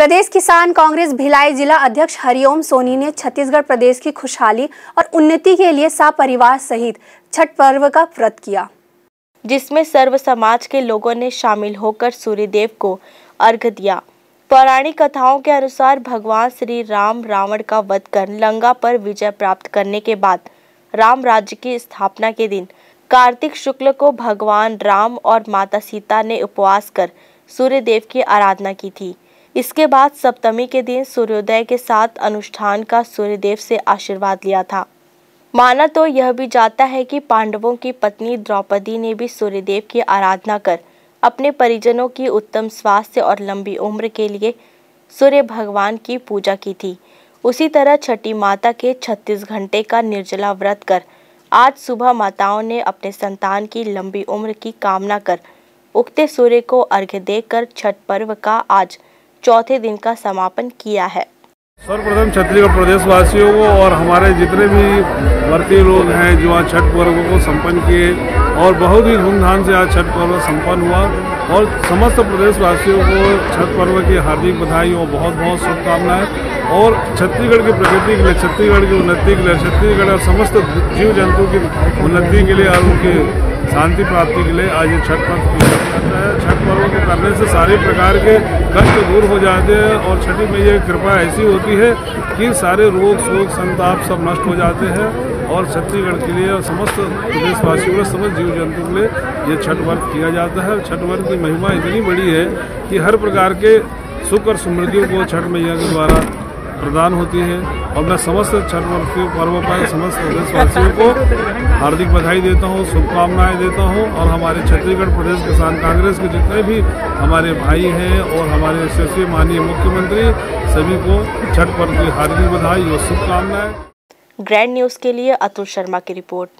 प्रदेश किसान कांग्रेस भिलाई जिला अध्यक्ष हरिओम सोनी ने छत्तीसगढ़ प्रदेश की खुशहाली और उन्नति के लिए परिवार सहित छठ पर्व का व्रत किया। जिसमें सर्व समाज के लोगों ने शामिल होकर सूर्यदेव को अर्घ दिया। पौराणिक कथाओं के अनुसार भगवान श्री राम रावण का वध कर लंगा पर विजय प्राप्त करने के बाद राम राज्य की स्थापना के दिन कार्तिक शुक्ल को भगवान राम और माता सीता ने उपवास कर सूर्यदेव की आराधना की थी। इसके बाद सप्तमी के दिन सूर्योदय के साथ अनुष्ठान का सूर्यदेव से आशीर्वाद लिया था। माना तो यह भी जाता है कि पांडवों की पत्नी द्रौपदी ने भी सूर्यदेव की आराधना कर अपने परिजनों की उत्तम स्वास्थ्य और लंबी उम्र के लिए सूर्य भगवान की पूजा की थी। उसी तरह छठी माता के 36 घंटे का निर्जला व्रत कर आज सुबह माताओं ने अपने संतान की लंबी उम्र की कामना कर उगते सूर्य को अर्घ्य देकर छठ पर्व का आज चौथे दिन का समापन किया है। सर्वप्रथम छत्तीसगढ़ प्रदेश वासियों को और हमारे जितने भी भर्ती लोग हैं जो आज छठ पर्व को संपन्न किए और बहुत ही धूमधाम से आज छठ पर्व संपन्न हुआ और समस्त प्रदेशवासियों को छठ पर्व की हार्दिक बधाई और बहुत बहुत शुभकामनाएँ। और छत्तीसगढ़ की प्रगति के लिए, छत्तीसगढ़ की उन्नति के लिए, छत्तीसगढ़ और समस्त जीव जंतु की उन्नति के लिए और उनकी शांति प्राप्ति के लिए आज ये छठ पर्व किया जाता है। छठ पर्व को करने से सारे प्रकार के कष्ट दूर हो जाते हैं और छठी मैया की कृपा ऐसी होती है कि सारे रोग, शोक, संताप सब नष्ट हो जाते हैं और छत्तीसगढ़ के लिए और समस्त प्रदेशवासियों के समस्त जीव जंतु के लिए ये छठ वर्ग किया जाता है। छठ वर्ग की महिमा इतनी बड़ी है कि हर प्रकार के सुख और समृद्धियों को छठ मैया के द्वारा प्रदान होती है। और मैं समस्त छठ पर्व पर समस्त प्रदेशवासियों को हार्दिक बधाई देता हूँ, शुभकामनाएँ देता हूँ। और हमारे छत्तीसगढ़ प्रदेश किसान कांग्रेस के जितने भी हमारे भाई हैं और हमारे यशस्वी माननीय मुख्यमंत्री, सभी को छठ पर्व की हार्दिक बधाई और शुभकामनाएँ। ग्रैंड न्यूज़ के लिए अतुल शर्मा की रिपोर्ट।